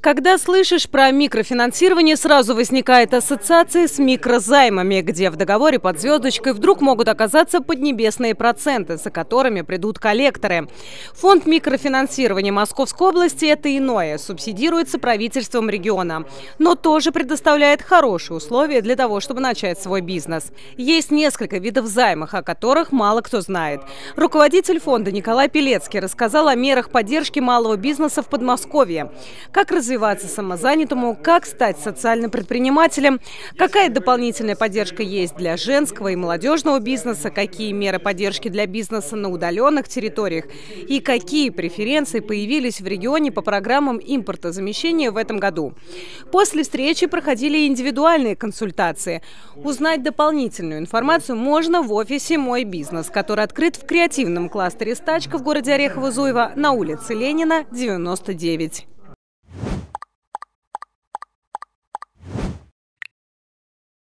Когда слышишь про микрофинансирование, сразу возникает ассоциация с микрозаймами, где в договоре под звездочкой вдруг могут оказаться поднебесные проценты, за которыми придут коллекторы. Фонд микрофинансирования Московской области – это иное, субсидируется правительством региона, но тоже предоставляет хорошие условия для того, чтобы начать свой бизнес. Есть несколько видов займов, о которых мало кто знает. Руководитель фонда Николай Пелецкий рассказал о мерах поддержки малого бизнеса в Подмосковье. Как развиваться самозанятому, как стать социальным предпринимателем, какая дополнительная поддержка есть для женского и молодежного бизнеса, какие меры поддержки для бизнеса на удаленных территориях и какие преференции появились в регионе по программам импортозамещения в этом году. После встречи проходили индивидуальные консультации. Узнать дополнительную информацию можно в офисе «Мой бизнес», который открыт в креативном кластере «Стачка» в городе Орехово-Зуево на улице Ленина, 99.